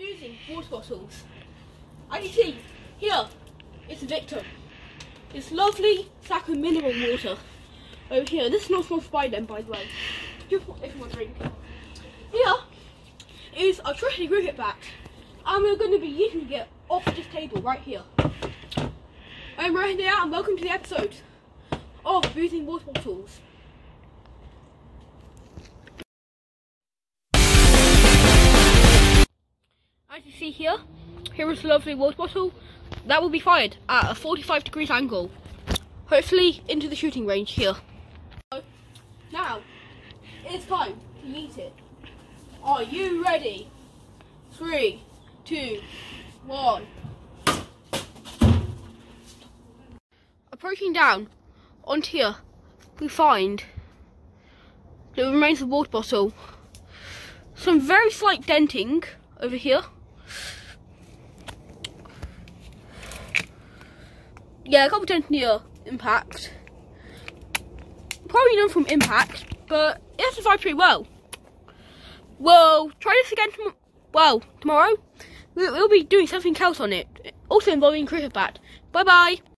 using water bottles. As you see, here the victim. It's lovely sack of mineral water. Over here, this is not sponsored by them, by the way. Just if you want a drink. Here is a trusty cricket bat, and we're going to be using it off this table right here. I'm now, and welcome to the episode of using water bottles. As you see here, here is a lovely water bottle that will be fired at a 45 degrees angle, hopefully into the shooting range here. Now, it's time to use it. Are you ready? Three, two, one. Approaching down onto here, we find the remains of the water bottle. Some very slight denting over here. Yeah, a couple dents near impact. Probably none from impact, but it has survived pretty well. We'll try this again tom well, tomorrow. We'll, we'll be doing something else on it, also involving cricket bat. Bye bye.